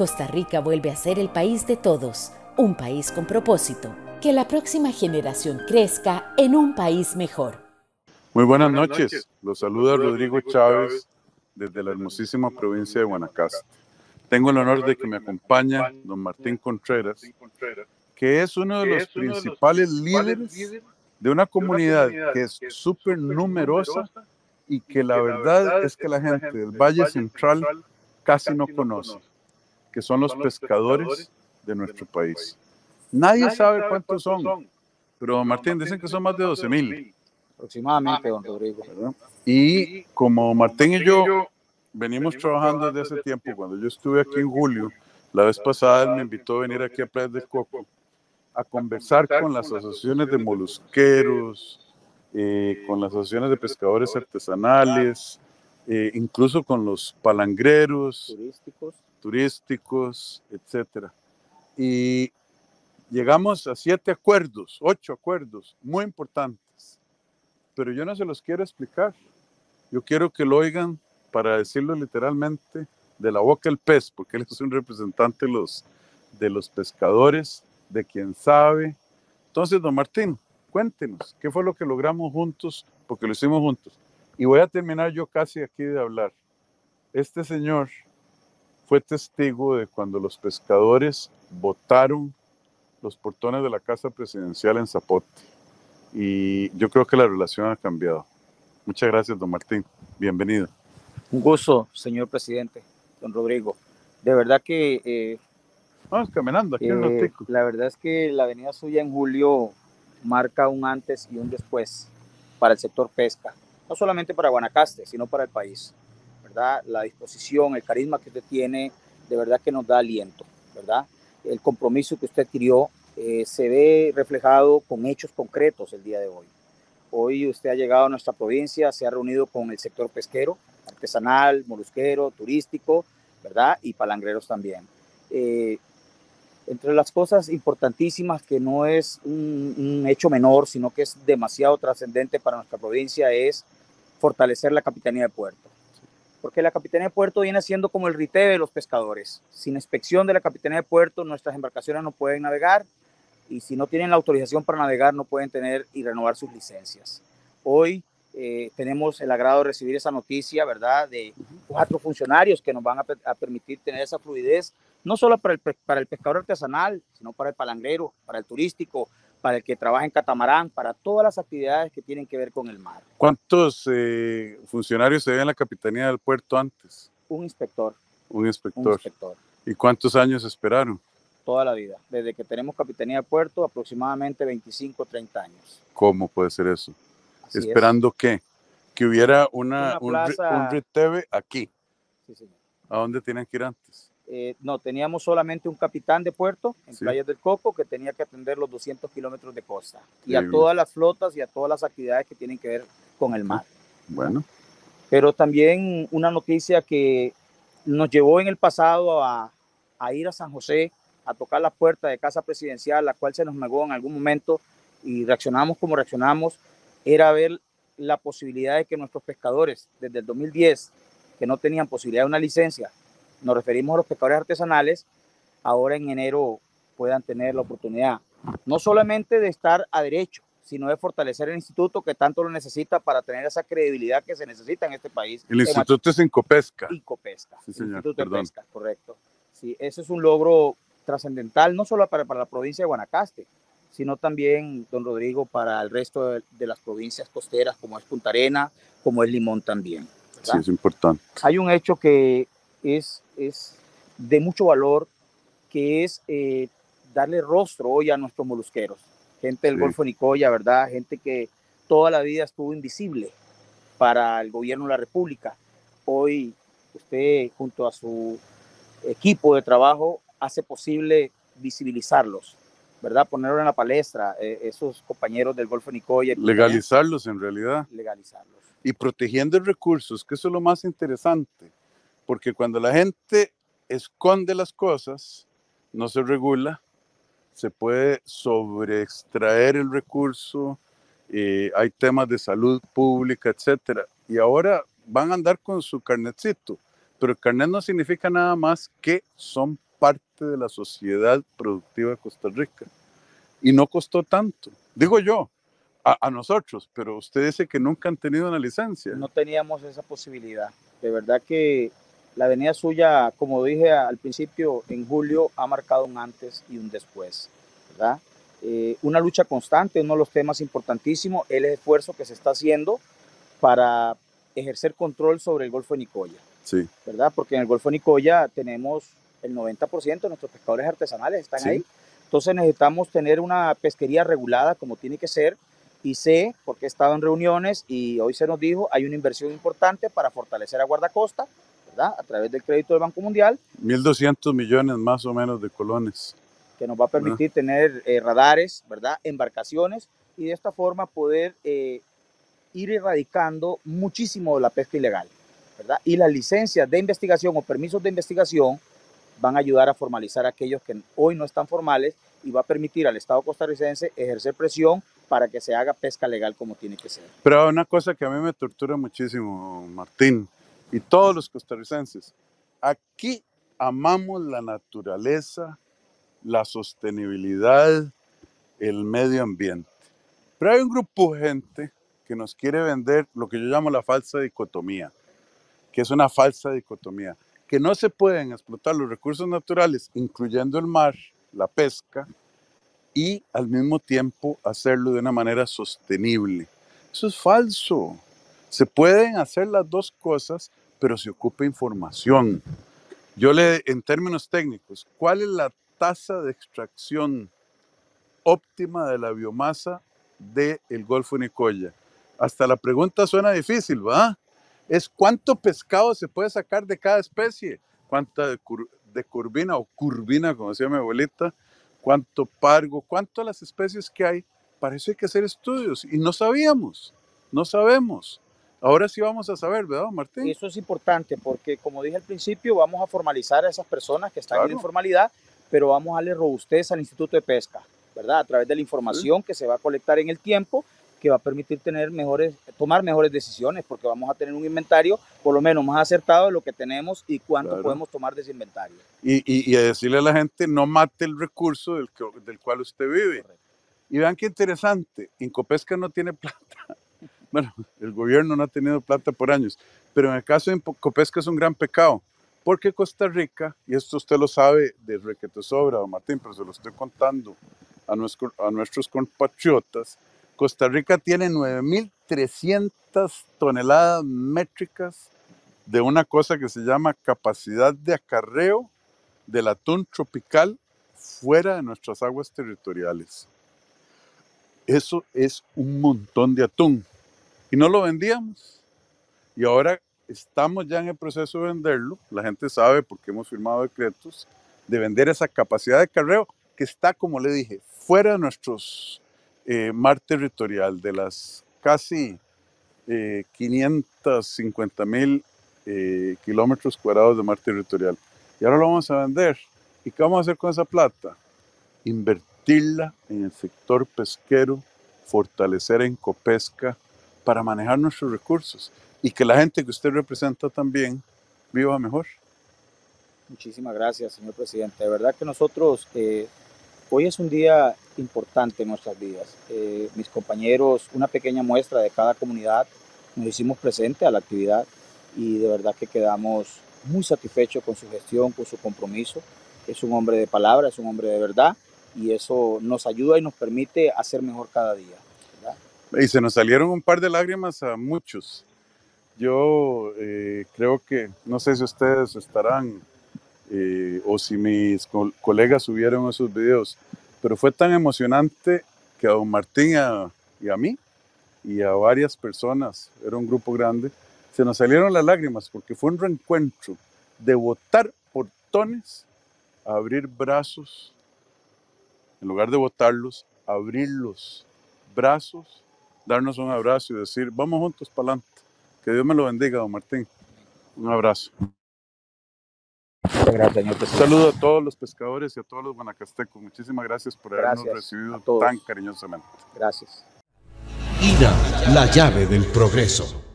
Costa Rica vuelve a ser el país de todos, un país con propósito. Que la próxima generación crezca en un país mejor. Muy buenas, noches. Los saluda Rodrigo Chávez desde la hermosísima provincia de Guanacaste. Tengo el honor de que me acompaña don Martín Contreras, que es uno de los principales líderes de una comunidad que es súper numerosa y que la verdad es que la gente del Valle Central casi no conoce, que son los pescadores de nuestro país. Nadie sabe cuántos son, pero Martín, dicen que son más de 12 mil. Aproximadamente, don Rodrigo. Y como Martín y yo venimos trabajando desde hace tiempo, cuando yo estuve aquí en julio, la vez pasada él me invitó a venir aquí a Playa del Coco a conversar con las asociaciones de molusqueros, eh, con las asociaciones de pescadores artesanales, eh, incluso con los palangreros, turísticos, turísticos etcétera. Y llegamos a siete acuerdos, ocho acuerdos muy importantes, pero yo no se los quiero explicar. Yo quiero que lo oigan para decirlo literalmente de la boca del pez, porque él es un representante de los, de los pescadores, de quien sabe. Entonces, don Martín, cuéntenos, ¿qué fue lo que logramos juntos? Porque lo hicimos juntos. Y voy a terminar yo casi aquí de hablar. Este señor fue testigo de cuando los pescadores votaron los portones de la Casa Presidencial en Zapote. Y yo creo que la relación ha cambiado. Muchas gracias, don Martín. Bienvenido. Un gusto, señor presidente, don Rodrigo. De verdad que... Eh, Vamos caminando aquí eh, La verdad es que la venida suya en julio marca un antes y un después para el sector pesca. No solamente para Guanacaste, sino para el país. ¿Verdad? La disposición, el carisma que usted tiene, de verdad que nos da aliento. ¿Verdad? El compromiso que usted adquirió eh, se ve reflejado con hechos concretos el día de hoy. Hoy usted ha llegado a nuestra provincia, se ha reunido con el sector pesquero, artesanal, molusquero, turístico, ¿verdad? Y palangreros también. Eh, entre las cosas importantísimas que no es un, hecho menor, sino que es demasiado trascendente para nuestra provincia, es fortalecer la Capitanía de Puerto. Porque la Capitanía de Puerto viene siendo como el RITE de los pescadores. Sin inspección de la Capitanía de Puerto, nuestras embarcaciones no pueden navegar y si no tienen la autorización para navegar, no pueden tener y renovar sus licencias. Hoy eh, tenemos el agrado de recibir esa noticia, ¿verdad? De cuatro funcionarios que nos van a, permitir tener esa fluidez, no solo para el, para el pescador artesanal, sino para el palangrero, para el turístico, para el que trabaja en catamarán, para todas las actividades que tienen que ver con el mar. ¿Cuántos eh, funcionarios se ven en la Capitanía del Puerto antes? Un inspector. Un inspector. Un inspector. ¿Y cuántos años esperaron? Toda la vida. Desde que tenemos Capitanía de Puerto, aproximadamente 25, 30 años. ¿Cómo puede ser eso? ¿Esperando qué? Que hubiera una, un, RITV aquí. Sí, señor. ¿A dónde tienen que ir antes? Eh, no, teníamos solamente un capitán de puerto en Playas del Coco que tenía que atender los 200 kilómetros de costa y a todas las flotas y a todas las actividades que tienen que ver con el mar. Bueno. Pero también una noticia que nos llevó en el pasado a, a ir a San José a tocar la puerta de Casa Presidencial, la cual se nos negó en algún momento y reaccionamos como reaccionamos, era ver la posibilidad de que nuestros pescadores, desde el 2010, que no tenían posibilidad de una licencia, nos referimos a los pescadores artesanales, ahora en enero puedan tener la oportunidad, no solamente de estar a derecho, sino de fortalecer el instituto que tanto lo necesita para tener esa credibilidad que se necesita en este país. El instituto es Incopesca. Incopesca. Sí, señor, instituto de Pesca, correcto. Sí, ese es un logro trascendental, no solo para, para la provincia de Guanacaste, sino también, don Rodrigo, para el resto de, las provincias costeras, como es Punta Arena, como es Limón también. Sí, es importante. Hay un hecho que es, es de mucho valor, que es eh, darle rostro hoy a nuestros molusqueros. Gente del Golfo Nicoya, ¿verdad? Gente que toda la vida estuvo invisible para el gobierno de la República. Hoy usted, junto a su equipo de trabajo, hace posible visibilizarlos ¿verdad? Ponerlo en la palestra, eh, esos compañeros del Golfo Nicoya. Legalizarlos en realidad. Legalizarlos. Y protegiendo recursos, que eso es lo más interesante, porque cuando la gente esconde las cosas, no se regula, se puede sobreextraer el recurso, eh, hay temas de salud pública, etcétera. Y ahora van a andar con su carnetcito, pero el carnet no significa nada más que son parte de la sociedad productiva de Costa Rica. Y no costó tanto, digo yo, a, a, nosotros, pero usted dice que nunca han tenido una licencia. No teníamos esa posibilidad. De verdad que la avenida suya, como dije al principio, en julio ha marcado un antes y un después, ¿verdad? Eh, una lucha constante, uno de los temas importantísimos, el esfuerzo que se está haciendo para ejercer control sobre el Golfo de Nicoya. Sí. ¿Verdad? Porque en el Golfo de Nicoya tenemos el 90% de nuestros pescadores artesanales están Sí. ahí. Entonces necesitamos tener una pesquería regulada como tiene que ser. Y sé, porque he estado en reuniones y hoy se nos dijo, hay una inversión importante para fortalecer a guardacosta, ¿verdad? A través del crédito del Banco Mundial, 1.200 millones más o menos de colones. que nos va a permitir tener eh, radares, ¿verdad? Embarcaciones y de esta forma poder eh, ir erradicando muchísimo la pesca ilegal, ¿verdad? Y las licencias de investigación o permisos de investigación van a ayudar a formalizar a aquellos que hoy no están formales y va a permitir al Estado costarricense ejercer presión para que se haga pesca legal como tiene que ser. Pero una cosa que a mí me tortura muchísimo, Martín, y todos los costarricenses, aquí amamos la naturaleza, la sostenibilidad, el medio ambiente. Pero hay un grupo de gente que nos quiere vender lo que yo llamo la falsa dicotomía, que es una falsa dicotomía, que no se pueden explotar los recursos naturales, incluyendo el mar, la pesca, y al mismo tiempo hacerlo de una manera sostenible. Eso es falso. Se pueden hacer las dos cosas, pero se ocupa información. Yo le, en términos técnicos, ¿cuál es la tasa de extracción óptima de la biomasa del Golfo de Nicoya? Hasta la pregunta suena difícil, ¿va? Es cuánto pescado se puede sacar de cada especie, cuánta de, cur- curvina o curvina, como decía mi abuelita, cuánto pargo, cuántas las especies que hay. Para eso hay que hacer estudios y no sabíamos, no sabemos. Ahora sí vamos a saber, ¿verdad, Martín? Y eso es importante porque, como dije al principio, vamos a formalizar a esas personas que están en Claro. informalidad, pero vamos a darle robustez al Instituto de Pesca, ¿verdad? A través de la información que se va a colectar en el tiempo, que va a permitir tener mejores, tomar mejores decisiones, porque vamos a tener un inventario por lo menos más acertado de lo que tenemos y cuánto Claro. podemos tomar de ese inventario. y, y- y a decirle a la gente, no mate el recurso del, que- del cual usted vive. Correcto. Y vean qué interesante, Incopesca no tiene plata. Bueno, el gobierno no ha tenido plata por años, pero en el caso de Incopesca es un gran pecado, porque Costa Rica, y esto usted lo sabe de requete sobra, don Martín, pero se lo estoy contando a, a nuestros compatriotas, Costa Rica tiene 9.300 toneladas métricas de una cosa que se llama capacidad de acarreo del atún tropical fuera de nuestras aguas territoriales. Eso es un montón de atún. Y no lo vendíamos. Y ahora estamos ya en el proceso de venderlo. La gente sabe porque hemos firmado decretos de vender esa capacidad de acarreo que está, como le dije, fuera de nuestros eh, mar territorial, de las casi eh, 550 mil eh, kilómetros cuadrados de mar territorial. Y ahora lo vamos a vender. ¿Y qué vamos a hacer con esa plata? Invertirla en el sector pesquero, fortalecer en Copesca para manejar nuestros recursos y que la gente que usted representa también viva mejor. Muchísimas gracias, señor presidente. De verdad que nosotros, eh, hoy es un día importante en nuestras vidas. Eh, mis compañeros, una pequeña muestra de cada comunidad, nos hicimos presente a la actividad y de verdad que quedamos muy satisfechos con su gestión, con su compromiso. Es un hombre de palabra, es un hombre de verdad y eso nos ayuda y nos permite hacer mejor cada día. Y se nos salieron un par de lágrimas a muchos. Yo eh, creo que, no sé si ustedes estarán eh, o si mis co- colegas subieron esos videos, pero fue tan emocionante que a don Martín y a, y a mí y a varias personas, era un grupo grande, se nos salieron las lágrimas porque fue un reencuentro de votar por tones abrir brazos, en lugar de votarlos, abrir los brazos, darnos un abrazo y decir, vamos juntos para adelante. Que Dios me lo bendiga, don Martín. Un abrazo. Muchas gracias, señor Un presidente. saludo a todos los pescadores y a todos los guanacastecos. Muchísimas gracias por habernos Gracias recibido tan cariñosamente. Gracias. INA, la llave del progreso.